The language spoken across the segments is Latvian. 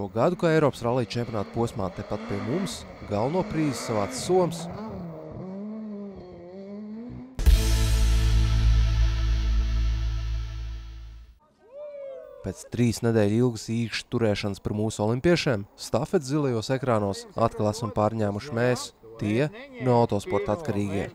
otro gadu, kā Eiropas rallija čempionāta posmā tepat pie mums galveno prīzi savāc Soms. Pēc trīs nedēļu ilgas īkšķu turēšanas par mūsu olimpiešiem, stafets zilajos ekrānos atkal esam pārņēmuši mēs, tie no autosporta atkarīgie.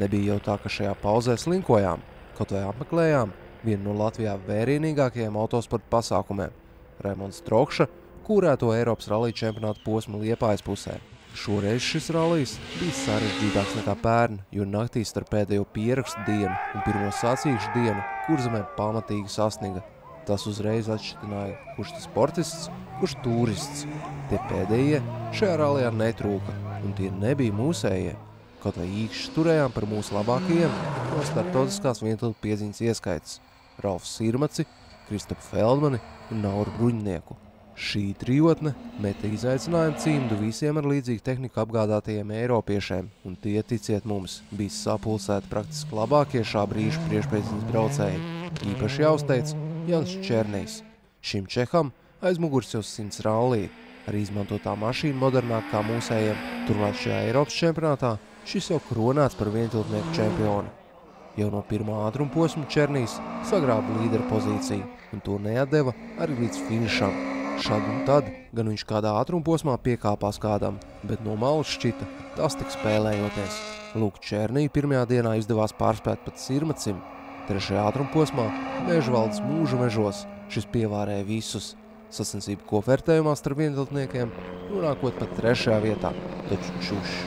Nebija jau tā, ka šajā pauzē slinkojām, kaut vai apmeklējām vienu no Latvijā vērienīgākajiem autosporta pasākumiem – Raimonds Trokša, kurēto Eiropas rallija čempionātu posmu Liepājas pusē. Šoreiz šis rallijs bija sarežģītāks nekā pērn, jo naktī starp pēdējo pierakstu dienu un pirmo sacīkšu dienu kurzemē pamatīgi sasniga – Tas uzreiz atšķitināja, kurš tas sportists, kurš turists. Tie pēdējie šajā rallijā netrūka, un tie nebija mūsējie. Kaut vai īkšķi turējām par mūsu labākajiem no startautiskās vientildu pieziņas ieskaitas – Ralfs Sirmaci, Kristapu Feldmani un Nauru Bruņnieku. Šī trijotne meta izaicinājumu cīmdu visiem ar līdzīgu tehniku apgādātajiem eiropiešiem, un tie, ticiet mums, bija sapulsēti praktiski labākie šā brīža priešpēcības braucēji. Īpaši jāuzteic Jans Černijs. Šim čeham aiz muguras jau simts rallī, arī izmantotā mašīna modernāk kā mūsējiem. Turklāt šajā Eiropas čempionātā šis jau kronāts par vientiltnieku čempionu. Jau no pirmā ātruma posma Černijs sagrāba līdera pozīciju, un to neatdeva arī līdz finišam. Šad un tad gan viņš kādā ātruma posmā piekāpās kādam, bet no malas šķita tas tik spēlējoties. Lūk, Černī pirmajā dienā izdevās pārspēt pat sirmacim, Trešajā ātrumposmā Mežvaldes mūža mežos šis pievārēja visus. Sacensību kopvērtējumā starp vientiltniekiem nonākot pat trešajā vietā, taču čuš.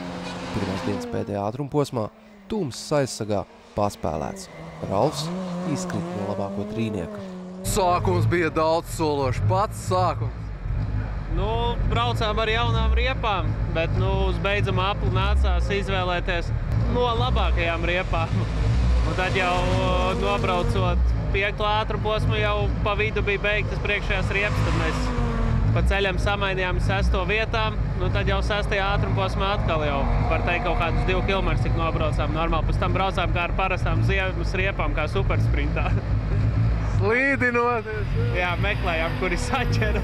Pirmās dienas pēdējā ātrumposmā Tums aizsagā paspēlēts. Ralfs izkrīt no labāko trīnieka. Sākums bija daudz sološs, pats sākums. Nu, braucām ar jaunām riepām, bet nu, uz beidzamā apli nācās izvēlēties no labākajām riepām. Un tad jau uh, nobraucot piekto ātru posmu, jau pa vidu bija beigtas priekšējās riepas. Tad mēs pa ceļam samainījām sesto vietām. Nu, tad jau sestajā ātrumposmā atkal jau var teikt kaut kādus divu kilometrus, cik nobraucām normāli. Pēc tam braucām kā ar parastām ziemas riepām, kā supersprintā. Slīdinoties! Jā, meklējām, kuri saķera.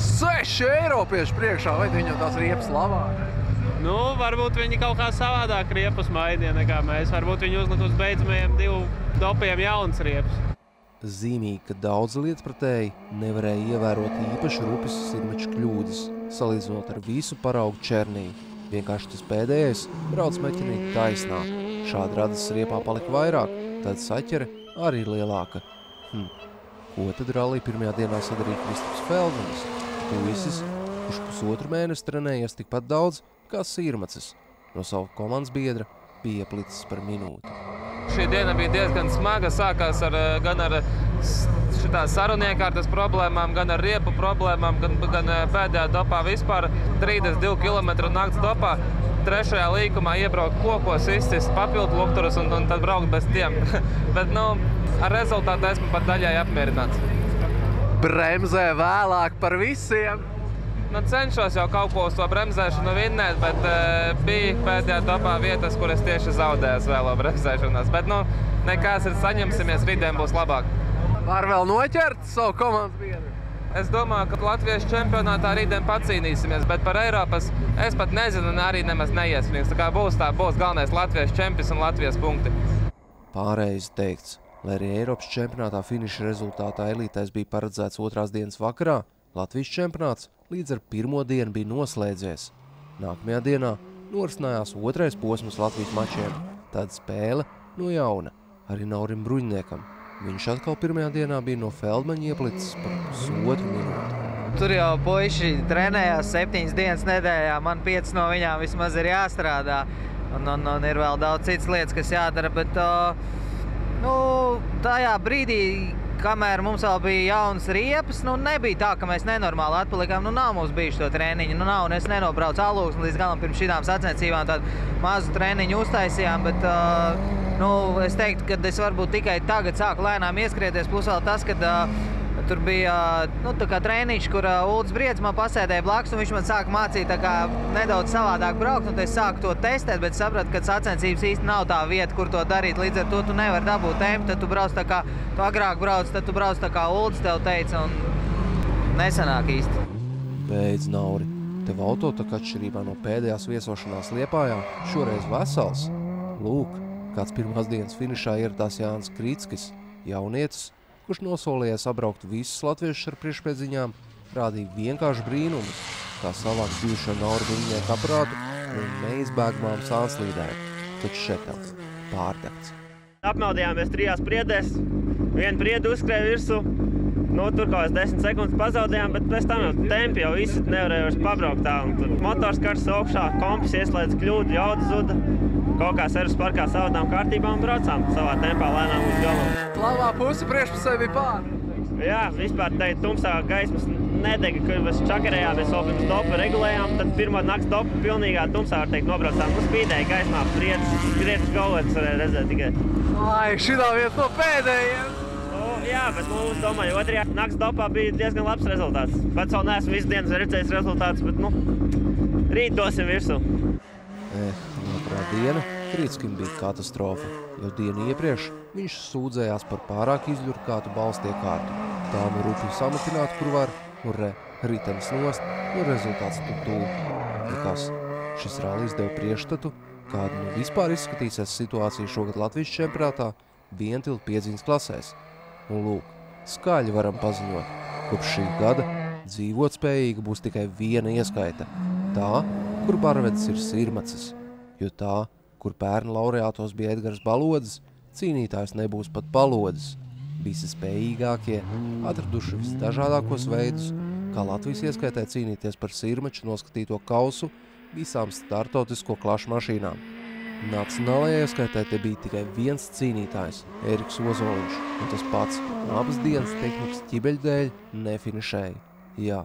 Seši eiropieši priekšā, vai viņam tās riepas labāk? Nu, varbūt viņi kaut kā savādāk riepus maidīja nekā mēs. Varbūt viņi uzlika uz beidzamajiem divu dopiem jaunas riepas. Zīmīgi, ka daudz lietpratēji nevarēja ievērot īpaši rupjas sirmeču kļūdas, salīdzinot ar visu paraugu černī. Vienkārši tas pēdējais brauc meķenīt taisnā. Šādi radas riepā palika vairāk, tad saķere arī lielāka. Hm. Ko tad rallī pirmajā dienā sadarīja Kristaps Feldmanis? Puisis, kurš pusotru mēnesi trenējies tikpat daudz, kā sīrmacis. No savu komandas biedra bija ieplicis par minūti. Šī diena bija diezgan smaga. Sākās ar, eh, gan ar šitā saruniekārtas problēmām, gan ar riepu problēmām, gan, gan eh, pēdējā dopā vispār 32 km nakts dopā. Trešajā līkumā iebraukt kokos, izcist papildu lukturus un, un tad braukt bez tiem. Bet, nu, ar rezultātu esmu pat daļai apmierināts. Bremzē vēlāk par visiem! Nu, cenšos jau kaut ko uz to bremzēšanu vinnēt, bet uh, bija pēdējā topā vietas, kur es tieši zaudēju vēlo bremzēšanās. Bet, nu, nekas ir saņemsimies, rītdien būs labāk. Var vēl noķert savu komandas biedru? Es domāju, ka Latvijas čempionātā rītdien pacīnīsimies, bet par Eiropas es pat nezinu un arī nemaz neiesmīgs. Tā kā būs tā, būs galvenais Latvijas čempions un Latvijas punkti. Pārējais teikts, lai arī Eiropas čempionātā finiša rezultātā elītais bija paredzēts otrās dienas vakarā, Latvijas čempionāts līdz ar pirmo dienu bija noslēdzies. Nākamajā dienā norisinājās otrais posms Latvijas mačiem. Tad spēle no jauna arī Naurim Bruņniekam. Viņš atkal pirmajā dienā bija no Feldmaņa ieplicis par pusotru minūti. Tur jau puiši trenējās septiņas dienas nedēļā, man piecas no viņām vismaz ir jāstrādā. Un, un, un ir vēl daudz citas lietas, kas jādara, bet uh, nu, tajā brīdī kamēr mums vēl bija jaunas riepas, nu nebija tā, ka mēs nenormāli atpalikām. Nu nav mums bijuši to treniņu, nu nav, un es nenobraucu alūksni līdz galam pirms šīm sacensībām, tādu mazu treniņu uztaisījām, bet, uh, nu, es teiktu, ka es varbūt tikai tagad sāku lēnām ieskrieties, plus vēl tas, ka uh, Tur bija nu, treniņš, kur uh, Ulrichs Briedis man pasēdēja blakus, un viņš man sāka mācīt kā, nedaudz savādāk braukt. Es sāku to testēt, bet sapratu, ka sacensības īsti nav tā vieta, kur to darīt. Līdz ar to tu nevari dabūt tempu, tad tu brauc tā kā tu agrāk brauc, tad tu brauc tā kā Ulrichs tev teica. Un, nesanāk īsti. Beidz, Nauri. Tev auto tā kā atšķirībā no pēdējās viesošanās Liepājā šoreiz vesels. Lūk, kāds pirmās dienas finišā ieradās Jānis Krītskis, jaunietis, kurš nosolījies apbraukt visus latviešus ar priekšpēdziņām, rādīja vienkārši brīnumus, kā savākt bijušo Nauru viļņieku aprātu un neizbēgmām sānslīdēt, taču šetams pārdegts. Apmaudījāmies trijās priedēs, viena prieda uzskrēja virsū, Nu, tur kaut kādas desmit sekundes pazaudējām, bet pēc tam jau tempi jau visi nevarēja vairs pabraukt tā. Un tur motors kars augšā, kompis ieslēdz kļūdu, jauda zuda. Kaut kā servis parkā savādām kārtībām braucām savā tempā lēnām uz galu. Labā puse priekšpusē bija pāri. Jā, vispār teikt, tumsā gaismas nedega, kad mēs čakarējāmies, vēl pirms dopa regulējām, tad pirmo nakts dopa pilnīgā tumsā, var teikt, nobraucām. Mums spīdēja gaismā, priedz, priedz galvets varēja redzēt tikai. Ai, šitā vieta no pēdējiem. Jā, bet mums, domāju, otrajā naktas dopā bija diezgan labs rezultāts. Pats vēl neesmu visu dienu redzējis rezultātus, bet, nu, rīt dosim virsū. Eh, otrā diena Krītskim bija katastrofa. Jau dienu iepriekš viņš sūdzējās par pārāk izļurkātu balstiekārtu. Tā nu rupi samatināt, kur var, un re, ritenis nost, un rezultāts tu tū. Likās, šis rallijs deva priekšstatu, kāda nu vispār izskatīsies situācija šogad Latvijas čempionātā vientiltu piedziņas klasēs. Un lūk, skaļi varam paziņot, kopš šī gada dzīvot spējīga būs tikai viena ieskaita – tā, kur barvedis ir sirmacis, jo tā, kur pērnu laureātos bija Edgars Balodzes, cīnītājs nebūs pat Balodzes. Visi spējīgākie atraduši visdažādākos veidus, kā Latvijas ieskaitē cīnīties par sirmaču noskatīto kausu visām startautisko klašu mašīnām. Nacionālajā ieskaitē te bija tikai viens cīnītājs – Eriks Ozoliņš, un tas pats abas dienas tehnikas ķibeļu dēļ nefinišēja. Jā,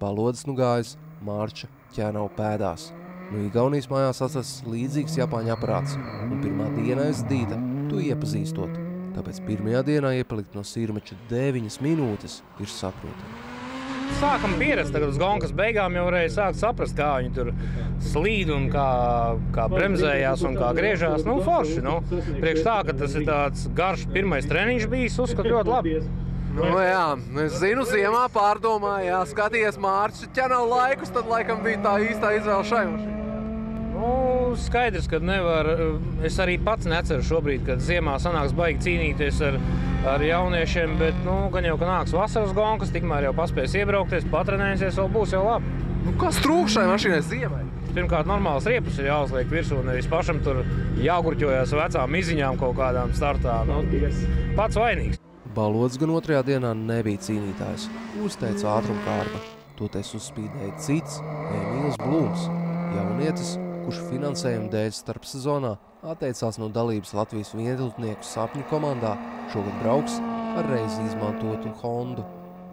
balodas nu gājas, Mārča ķēnau pēdās. Nu Igaunijas mājās atsas līdzīgs Japāņa aparāts, un pirmā dienā es dīta, tu iepazīstot. Tāpēc pirmajā dienā iepalikt no sirmeča 9 minūtes ir saprotami sākam pierast tagad uz gonkas beigām, jau varēja sākt saprast, kā viņi tur slīd un kā, kā bremzējās un kā griežās. Nu, forši, nu. Priekš tā, ka tas ir tāds garš pirmais treniņš bijis, uzskat ļoti labi. Nu, jā, es zinu, ziemā pārdomāju, jā, skaties Mārķis ķenau laikus, tad laikam bija tā īstā izvēle šai mašīnai. Nu, skaidrs, ka nevar. Es arī pats neceru šobrīd, kad ziemā sanāks baigi cīnīties ar ar jauniešiem, bet nu, gan jau, ka nāks vasaras gonkas, tikmēr jau paspēs iebraukties, patrenēsies, vēl būs jau labi. Nu, kas trūk šai mašīnai ziemai? Pirmkārt, normāls riepas ir jāuzliek virsū, nevis pašam tur jāgurķojas vecām iziņām kaut kādām startā. Nu, pats vainīgs. Balods gan otrajā dienā nebija cīnītājs. Uzteica ātrumkārba. Toties uzspīdēja cits Emīls Blūms, jaunietis, kurš finansējuma dēļ starp sezonā atteicās no dalības Latvijas vientiltnieku sapņu komandā, šogad brauks ar reizi izmantotu Hondu.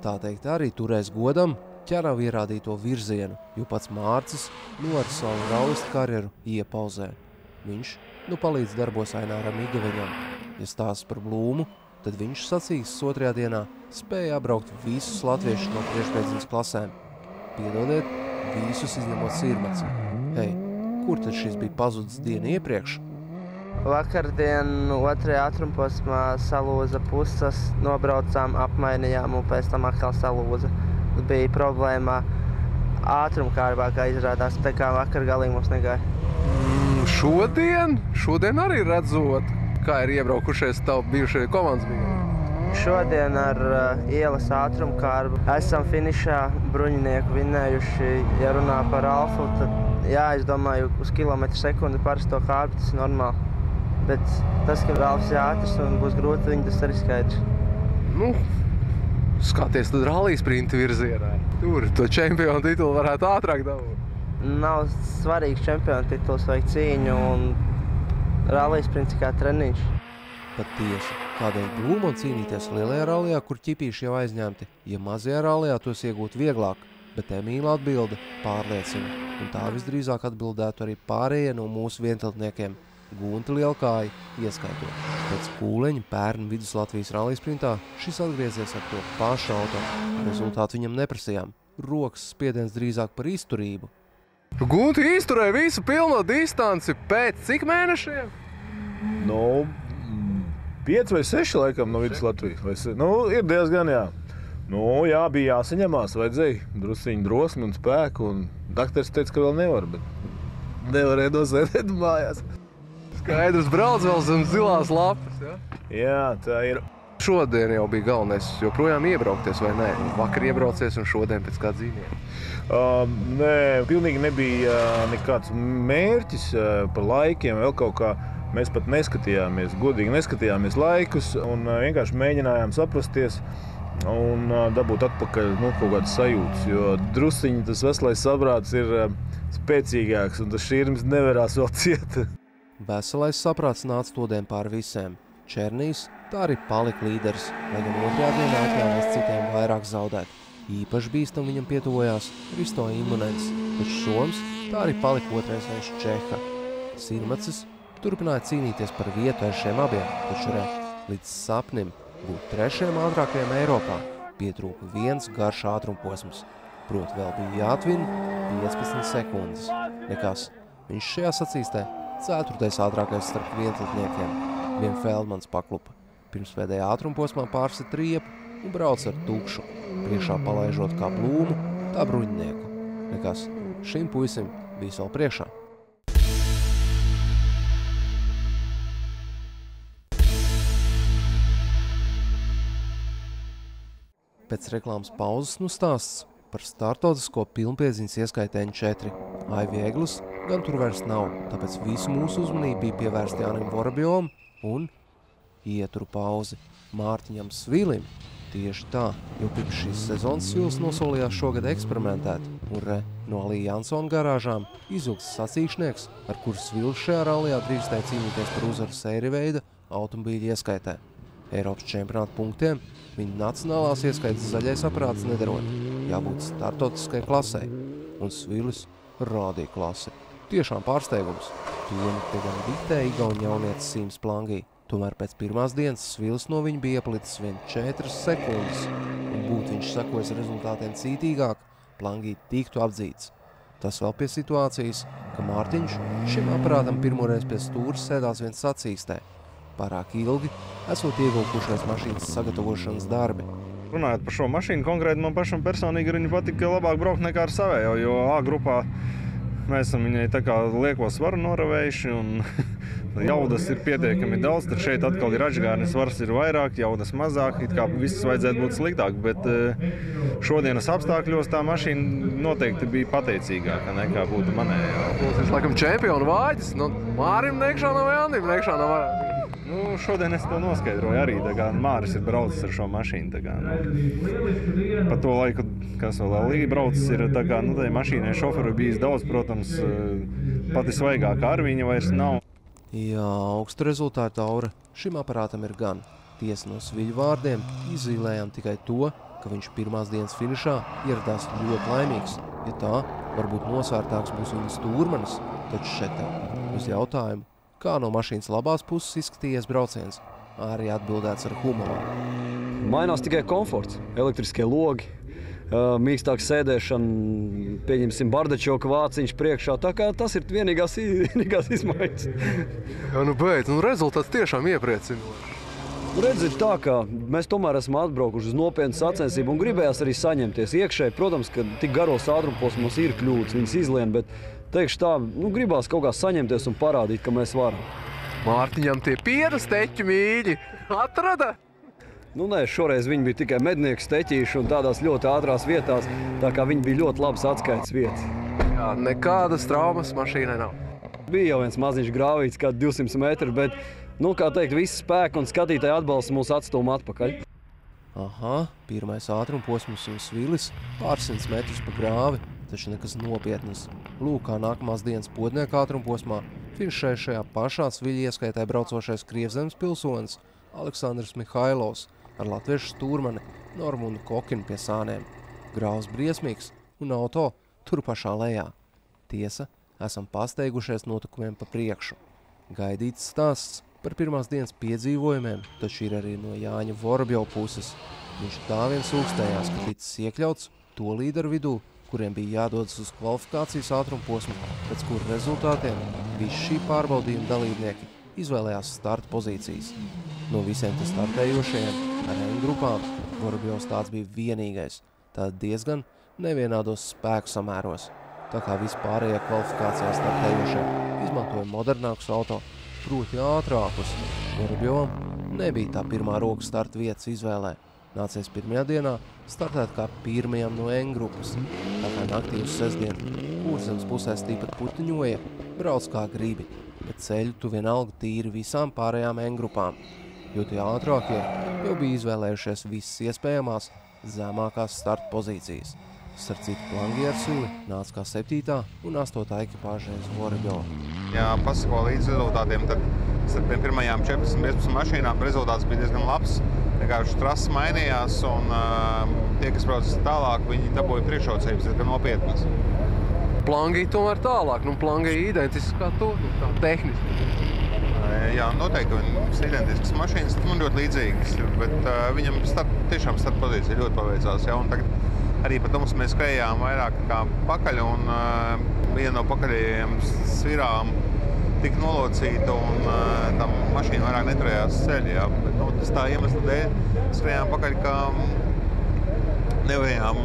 Tā teikt arī turēs godam ķeravu ierādīto virzienu, jo pats Mārcis nu ar savu raulistu karjeru iepauzē. Viņš nu palīdz darbos Aināram Igaveņam. Ja stāsts par blūmu, tad viņš sacīs otrajā dienā spēja apbraukt visus latviešus no priekšpēdziņas klasēm. Piedodiet, visus izņemot sirmaci. Hei, kur tad šis bija pazudis dienu iepriekš? Vakardien otrajā ātrumposmā salūza puses, nobraucām, apmainījām un pēc tam atkal salūza. Bija problēma ātrumkārbā, kā izrādās, tā kā vakar galīgi mums negāja. Mm, šodien, šodien arī redzot, kā ir iebraukušies tavu bijušie komandas biedri. Šodien ar uh, ielas ātrumkārbu esam finišā bruņinieku vinējuši, ja runā par alfu, tad jā, es domāju, uz kilometru sekundi parasto kārbu tas ir normāli. Bet tas, ka Rāvs ir ātrs un būs grūti, viņi tas arī skaidrs. Nu, skaties, tad rallija sprinta virzienā. Tur to čempionu titulu varētu ātrāk dabūt. Nav svarīgs čempionu tituls vai cīņu un rallija sprints kā treniņš. Patiesi, kādēļ Blūmam cīnīties lielajā rallijā, kur ķipīši jau aizņemti, ja mazajā rallijā tos iegūt vieglāk, bet Emīla atbilde pārliecina, un tā visdrīzāk atbildētu arī pārējie no mūsu vientiltniekiem – Gunta Lielkāja ieskaitot. Pēc kūleņa pērn vidus Latvijas rallija sprintā šis atgriezies ar to pašu auto. Rezultātu viņam neprasījām. Rokas spiediens drīzāk par izturību. Gunta izturēja visu pilno distanci pēc cik mēnešiem? Nu, 5 vai 6 laikam no vidus Latvijas. Nu, ir diezgan, jā. Nu, jā, bija jāsaņemās, vajadzēja druskuļi drosmi un spēku. Un Dakteris teica, ka vēl nevar, bet nevarēja dosēdēt mājās. Skaidrs, brauc vēl zem zilās lapas. Ja? Jā, tā ir. Šodien jau bija galvenais, joprojām iebraukties vai nē. Vakar iebraucies un šodien pēc kāda zīmējuma. Uh, nē, pilnīgi nebija uh, nekāds mērķis uh, par laikiem, vēl kaut kā. Mēs pat neskatījāmies, godīgi neskatījāmies laikus un uh, vienkārši mēģinājām saprasties un dabūt atpakaļ nu, kaut kādas sajūtas. Jo druskuļi tas veselais saprāts ir spēcīgāks un tas šķirms nevarās vēl ciet. Veselais saprāts nāca todien pār visiem. Černīs tā arī palika līderis, lai gan otrajā dienā atļāvās citiem vairāk zaudēt. Īpaši bīstam viņam pietuvojās Risto Imunens, taču Soms tā arī palika otrais aiz Čeha. Sirmacis turpināja cīnīties par vietu ar šiem abiem, taču re, līdz sapnim būt trešajam ātrākajam Eiropā pietrūka viens garš ātrumposms, proti vēl bija jāatvin 15 sekundes. Nekas, viņš šajā sacīstē ceturtais ātrākais starp vientatniekiem, vien Feldmans paklupa. Pirms pēdējā ātrumposmā pārsit riepu un brauc ar tukšu, priekšā palaižot kā plūmu, tā bruņnieku. Nekas, šim puisim bija vēl priekšā. Pēc reklāmas pauzes nu stāsts par startautisko pilnpieziņas ieskaitēņu 4. Aivi Eglis gan tur vairs nav, tāpēc visu mūsu uzmanību bija pievērsta Jānim Vorabjom un ieturu pauzi Mārtiņam Svilim. Tieši tā, jo pirms šīs sezonas Svils nosolījās šogad eksperimentēt, un re, no Alija Jansona garāžām izvilks sacīkšnieks, ar kuru Svils šajā rallijā drīkstēja cīnīties par uzaru sēri veida automobīļu ieskaitē. Eiropas čempionāta punktiem viņa nacionālās ieskaitas zaļais aprāts nedarot, jābūt startautiskai klasē, un Svilis rādīja klasi. Tiešām pārsteigums. Toni te gan diktēja Igauni jaunietis Sīms Plangī. Tomēr pēc pirmās dienas svils no viņa bija ieplicis vien 4 sekundes, un būtu viņš sakojis rezultātiem cītīgāk, Plangī tiktu apdzīts. Tas vēl pie situācijas, ka Mārtiņš šim aparātam pirmoreiz pie stūras sēdās viens sacīkstē. Pārāk ilgi esot ievilkušais mašīnas sagatavošanas darbi. Runājot par šo mašīnu, konkrēti man pašam personīgi viņa patika labāk braukt nekā ar savējo, jo A grupā mēs esam viņai tā kā lieko svaru noravējuši un jaudas ir pietiekami daudz, tad šeit atkal ir atžgārnis svars ir vairāk, jaudas mazāk, it kā viss vajadzētu būt sliktāk, bet šodienas apstākļos tā mašīna noteikti bija pateicīgāka nekā būtu manējā. Tas laikam čempionu vāģis, nu Mārim nekšā nav Jānim, nekšā nav vairāk. Nu, šodien es to noskaidroju arī. Māris ir braucis ar šo mašīnu. Kā, nu, pa to laiku, kas vēl Līja braucis, ir kā nu, tai mašīnai šoferu bijis daudz, protams, pati svaigākā ar viņa vairs nav. Jā, augsta rezultāta aura šim aparātam ir gan. Tiesa no sviļu vārdiem izzīlējām tikai to, ka viņš pirmās dienas finišā ieradās ļoti laimīgs. Ja tā, varbūt nosvērtāks būs viņa stūrmanis, taču šetā uz jautājumu, Kā no mašīnas labās puses izskatījies brauciens, arī atbildēts ar humoru. Mainās tikai komforts, elektriskie logi, mīkstāka sēdēšana, pieņemsim, bardačoka vāciņš priekšā. Tā kā tas ir vienīgās, vienīgās izmaiņas. Jā, nu beidz, nu rezultāts tiešām iepriecinošs. Redzi, tā kā mēs tomēr esam atbraukuši uz nopietnu sacensību un gribējās arī saņemties iekšēji. Protams, ka tik garos ātrumposmos ir kļūdas, viņas izlien, bet teikšu tā, nu, gribās kaut kā saņemties un parādīt, ka mēs varam. Mārtiņam tie pieras teķi mīļi atrada? Nu, nē, šoreiz viņi bija tikai mednieku steķīši un tādās ļoti ātrās vietās, tā kā viņi bija ļoti labas atskaites vietas. Jā, nekādas traumas mašīnai nav. Bija jau viens maziņš grāvīts, kā 200 metri, bet, nu, kā teikt, visi spēki un skatītāji atbalsts mūs atstūma atpakaļ. Aha, pirmais ātrumposms un svilis pārsimts metrus pa grāvi, taču nekas nopietnas. Lūk, kā nākamās dienas podnieka ātrumposmā finišēja šajā pašā sviļa ieskaitē braucošais Krievzemes pilsonis Aleksandrs Mihailovs ar latviešu stūrmani Normundu Kokinu pie sāniem. Grāvs briesmīgs un auto tur pašā lejā. Tiesa, esam pasteigušies notikumiem pa priekšu. Gaidīts stāsts par pirmās dienas piedzīvojumiem, taču ir arī no Jāņa Vorobjau puses. Viņš tā vien sūkstējās, ka ticis iekļauts to līderu vidū, kuriem bija jādodas uz kvalifikācijas ātrumposmu, pēc kuru rezultātiem visi šī pārbaudījuma dalībnieki izvēlējās starta pozīcijas. No visiem te startējošajiem ar N grupām Vorobjovs tāds bija vienīgais, tad diezgan nevienādos spēku samēros. Tā kā vispārējie kvalifikācijā startējošie izmantoja modernākus auto, proti ātrākus. Vorobjovam nebija tā pirmā rokas starta vietas izvēlē. Nācies pirmajā dienā startēt kā pirmajam no N grupas. Tā kā naktī uz sestdienu kurzemes pusē stīpat putiņoja, brauc kā gribi, bet ceļu tu vienalga tīri visām pārējām N grupām, jo tie ātrākie jau bija izvēlējušies visas iespējamās zemākās starta pozīcijas. Starp citu, Plangi ar Suli nāca kā 7. un 8. ekipāža aiz Voribjova. Ja pasako līdz rezultātiem, tad starp tiem pirmajām 14-15 mašīnām rezultāts bija diezgan labs. Vienkārši trases mainījās, un uh, tie, kas brauc tālāk, viņi dabūja priekšrocības diezgan nopietnas. Plangī tomēr tālāk, nu Plangī identiski kā tu, nu, tā tehniski. Jā, noteikti viņas identiskas mašīnas, man ļoti līdzīgas, bet uh, viņam start, tiešām starta pozīcija ļoti paveicās. Ja, un tagad arī pat mums mēs skrējām vairāk kā pakaļ, un uh, viena no pakaļējiem svirām tika nolocīta, un uh, tā mašīna vairāk neturējās ceļā. Bet, nu, tas tā iemesla dēļ skrējām pakaļ, ka nevarējām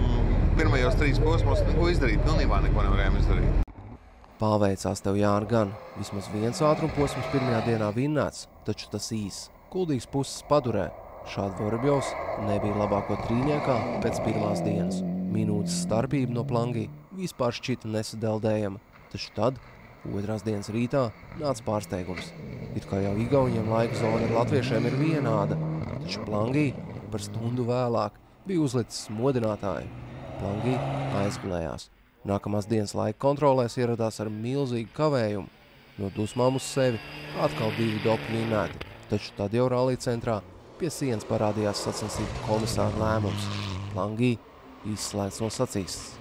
pirmajos trīs posmos neko izdarīt. Pilnībā neko nevarējām izdarīt. Pāveicās tev Jāra gan. Vismaz viens ātrumposms pirmajā dienā vinnēts, taču tas īs. Kuldīgs puses padurē. Šāda Vorobjovs nebija labāko trīniekā pēc pirmās dienas. Minūtes starpība no plangī vispār šķita nesadeldējama, taču tad, otrās dienas rītā, nāca pārsteigums. It kā jau Igauniem laika zona ar latviešiem ir vienāda, taču plangī par stundu vēlāk bija uzlicis modinātāju. Plangī aizgulējās. Nākamās dienas laika kontrolēs ieradās ar milzīgu kavējumu. No dusmām uz sevi atkal divi dopi minēti, taču tad jau rallija centrā pie sienas parādījās sacensību komisāra lēmums. Plangī izslēgts no sacīstas.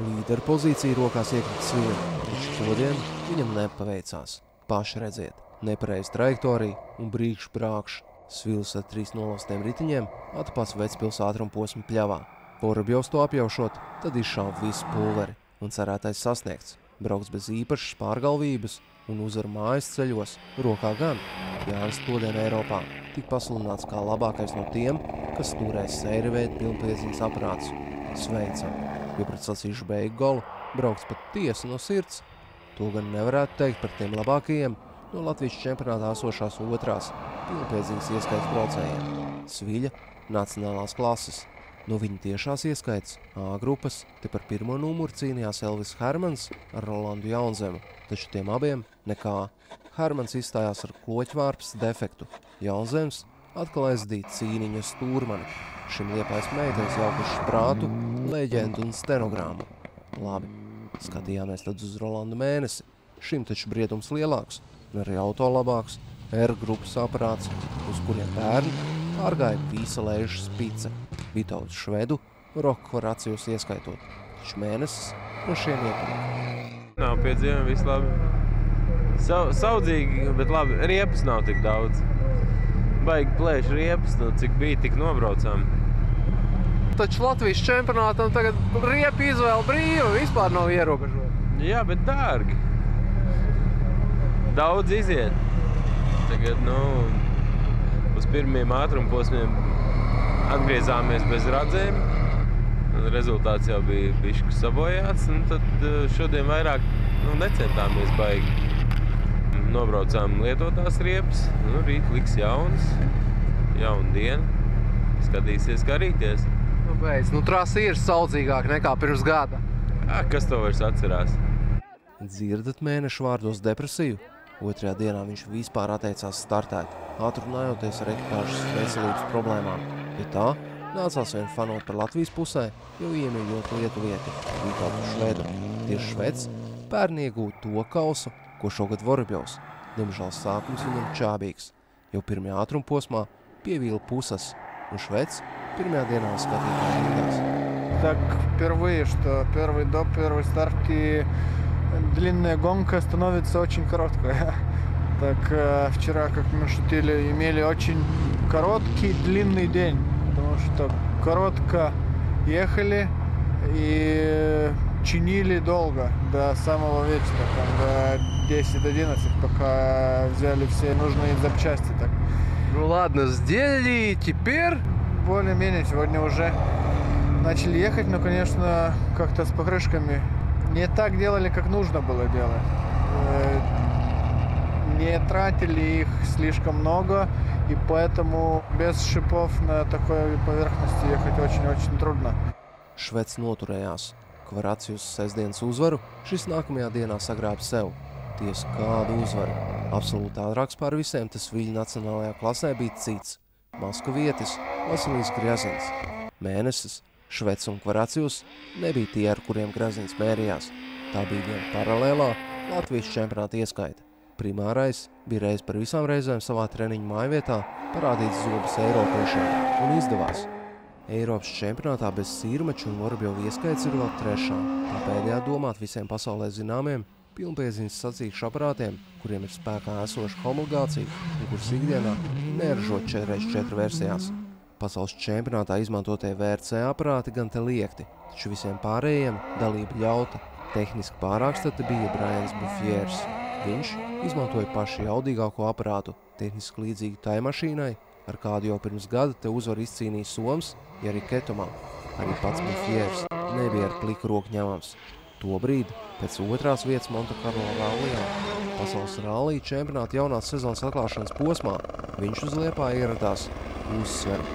Līderu pozīciju rokās iekrita svila, taču šodien viņam nepaveicās. Paši redziet, nepareiz trajektorija un brīkšu brākšu. Svils ar trīs nolastiem ritiņiem atpās vecpils ātruma posma pļavā. Porabjovs to apjaušot, tad izšāva visu pulveri un cerētais sasniegts. Brauks bez īpašas pārgalvības un uzvar mājas ceļos, rokā gan. Jānis todien Eiropā tik pasludināts kā labākais no tiem, kas turēs sēri veidu pilnpiedziņas aparātus. Sveicam, jo pret sacīšu beigu golu brauks pat tiesa no sirds. To gan nevarētu teikt par tiem labākajiem no Latvijas čempionātā esošās otrās pilnpiedziņas ieskaits braucējiem. Sviļa nacionālās klases. No viņa tiešās ieskaits A grupas te par pirmo numuru cīnījās Elvis Hermans ar Rolandu Jaunzemu, taču tiem abiem nekā. Hermans izstājās ar kloķvārps defektu. Jaunzems atkal aizdīt cīniņu stūrmani. Šim liepais meitenes jaukuši prātu, leģendu un stenogrammu. Labi, skatījāmies tad uz Rolandu mēnesi. Šim taču briedums lielāks, un arī auto labāks, R grupas aparāts, uz kuriem bērni pārgāja visa lēža spice. Vitauds švedu, Roku Horacijus ieskaitot. Taču mēnesis no šiem iepaliek. Nav piedzīvojumi, viss labi. Sa saudzīgi, bet labi, riepas nav tik daudz. Baigi plēš riepas, nu cik bija, tik nobraucām. Taču Latvijas čempionātam tagad riepa izvēle brīva, vispār nav ierobežota. Jā, bet dārgi. Daudz iziet. Tagad, nu, uz pirmiem ātrumposmiem atgriezāmies bez radzēm. Rezultāts jau bija bišķi sabojāts, un tad eh, šodien vairāk nu, necentāmies baigi. Nobraucām lietotās riepas, nu, rīt liks jauns, jauna diena. Skatīsies, kā rīties. Nu, beidz, nu trasa ir saudzīgāk nekā pirms gada. Jā, kas to vairs atcerās? Dzirdat mēnešu vārdos depresiju? Otrajā dienā viņš vispār atteicās startēt, atrunājoties ar ekipāžas veselības problēmām. Ja tā, nācās vien fanot par Latvijas pusē, jau iemīļot lietuvieti, Vītautu Švedu. Tieši Šveds pērni iegūt to kausu, ko šogad Vorobjovs. Diemžēl sākums viņam čābīgs. Jau pirmajā ātrumposmā pievīla pusas, un Šveds pirmajā dienā skatītāji rītās. Так, впервые, что первый доп, первый старт и длинная гонка становится очень короткая. Так, э, вчера, как мы шутили, имели очень короткий, длинный день, потому что коротко ехали и чинили долго, до самого вечера, там, до 10-11, пока взяли все нужные запчасти. Так. Ну ладно, сделали, теперь более-менее. Сегодня уже начали ехать, но, конечно, как-то с покрышками не так делали, как нужно было делать. Э, не тратили их слишком много, и поэтому без šipов на такой поверхности ехать очень-очень трудно. Noturējās. Kvaracijus sestdienas uzvaru šis nākamajā dienā sagrāba sev. Tiesa kādu uzvaru. Absolūti ātrāks pār visiem tas viņa nacionālajā klasē bija cits. Maskavietis Vasilijs Grezins. Mēnesis, Švets un Kvaracijus nebija tie, ar kuriem Grezins mērījās. Tā bija viena paralēlā Latvijas čempionāta ieskaita. Primārais bija reiz par visām reizēm savā treniņu mājvietā parādīt zobus Eiropiešiem un izdevās. Eiropas čempionātā bez sīrmaču un Vorobjovu ieskaits ir vēl trešā. Tā pēdējā domāt visiem pasaulē zināmiem pilnpieziņas sacīkšu aparātiem, kuriem ir spēkā esoša homologācija un kuras ikdienā neražo 4x4 versijās. Pasaules čempionātā izmantotie VRC aparāti gan te liekti, taču visiem pārējiem dalība ļauta. Tehniski pārākstati bija Brians Bufiers. Viņš izmantoja pašu jaudīgāko aparātu, tehniski līdzīgu tai mašīnai, ar kādu jau pirms gada te uzvaru izcīnīja Soms, ja arī Ketumā. Arī pats Bufiers nebija ar pliku roku ņemams. Tobrīd, pēc otrās vietas Montekarlo rallijā, pasaules rallija čempionāta jaunās sezonas atklāšanas posmā, viņš uz Liepā ieradās uzsveru.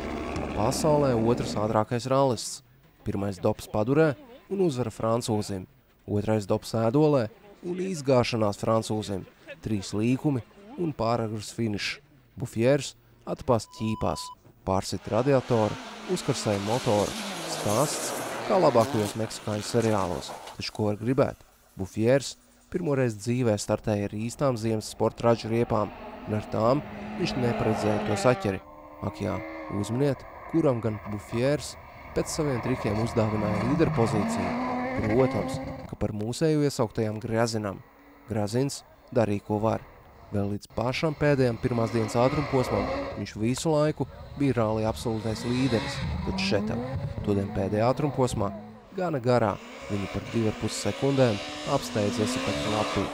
Pasaulē otrs ātrākais rallists, pirmais dops padurē un uzvara francūzim, otrais dops ēdolē un izgāšanās francūzim, trīs līkumi un pāragrs finišs. Bufiers atpās ķīpās, pārsit radiatoru, uzkarsēja motoru, stāsts kā labākajos meksikāņu seriālos. Taču ko var gribēt? Bufiers pirmoreiz dzīvē startēja ar īstām ziemas sporta ražu riepām, un ar tām viņš neparedzēja to saķeri. Ak jā, uzminiet, kuram gan Bufiers pēc saviem trikiem uzdāvināja līderu pozīciju. Protams, ka par mūsēju iesauktajām Grazinam. Grazins darīja, ko var. Vēl līdz pašam pēdējam pirmās dienas ātruma posmam viņš visu laiku bija rālī absolūtais līderis, tad šetam. Todien pēdējā ātruma posmā gana garā viņu par 2,5 sekundēm apsteidz Esipeka Lapī.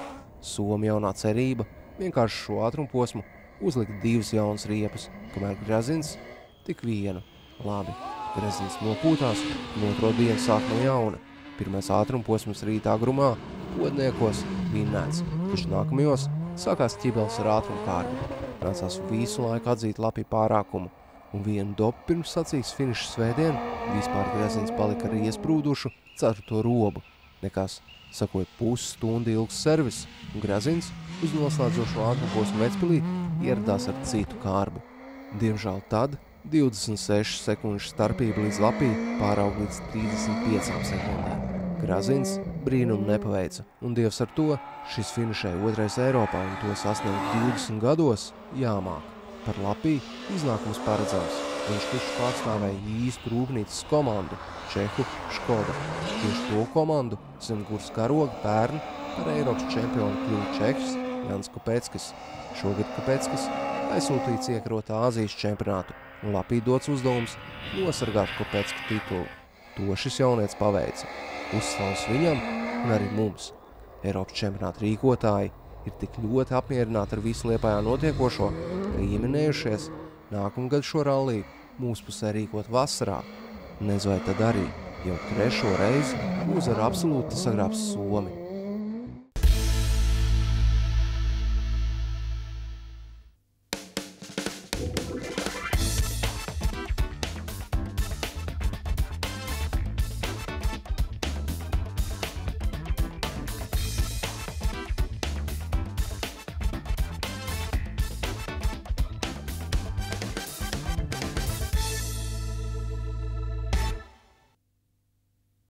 Somi jaunā cerība vienkārši šo ātruma posmu uzlika divas jaunas riepas, kamēr Grazins tik vienu. Labi, Grazins nopūtās un otro dienu sāk no jauna. Pirmais ātrumposms rītā grumā, odniekos vinnēts, taču nākamajos sākās ķibels ar ātrumkārbi. Nācās visu laiku atzīt lapī pārākumu, un vienu dopu pirms sacīks finiša svētdien vispār Grezins palika ar iesprūdušu ceturto robu. Nekas sakoja pusstundu ilgs servis, un Grezins uz noslēdzošo ātrumposmu Vecpilī ieradās ar citu kārbu. Diemžēl tad 26 sekundžu starpība līdz lapī pāraug līdz 35 sekundēm. Grazins brīnumu nepaveica, un Dievs ar to šis finišēja otrais Eiropā un to sasniegt 20 gados jāmāk. Par lapī iznākums paredzams. Viņš taču pārstāvēja īstu rūpnīcas komandu, Čehu Škoda. Tieši to komandu, zem kuras karoga pērn par Eiropas čempionu kļuva Čehs Jans Kopeckis. Šogad Kopeckis aizsūtīts iekarot Āzijas čempionātu un lapī dots uzdevums nosargāt Kopecka titulu. To šis jaunietis paveica. Uzslavs viņam un arī mums. Eiropas čempionāta rīkotāji ir tik ļoti apmierināti ar visu Liepājā notiekošo, ka ieminējušies nākamgad šo ralliju mūsu pusē rīkot vasarā. Nezvai tad arī jau trešo reizi uzvaru absolūti sagrābs Somi.